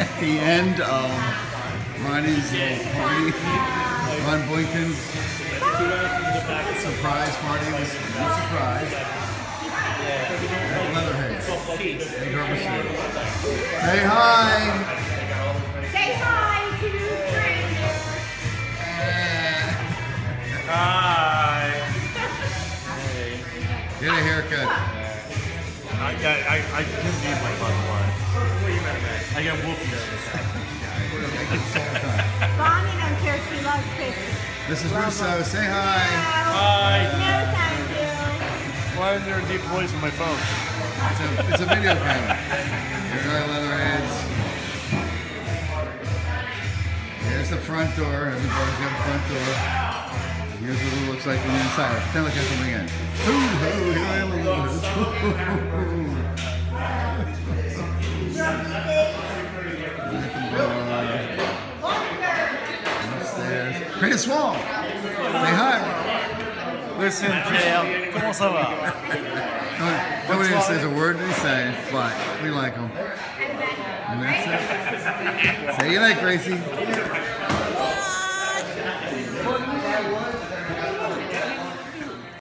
the end of Ronnie's little uh, party. Ron Boykin's surprise party was no surprise. Leatherhead. Big Herbert Say hi. Say hi to Frank. Hi. Get a haircut. I got I, I didn't need my bottom line. I got wolfies. Bonnie don't care. If she loves pictures. This is Russo. Say hi. Hi. No, thank you. Why is there a deep voice on my phone? It's a, it's a video camera. Here are Leatherheads. Here's the front door. Everybody's got a front door. Here's what it looks like from the inside. Pretend like there's something in. Ooh, hoo, here I am Chris Wall. Say hi. Listen, JL, comment ça va? Nobody says a word they say, but we like them. And that's it. Say you like Gracie.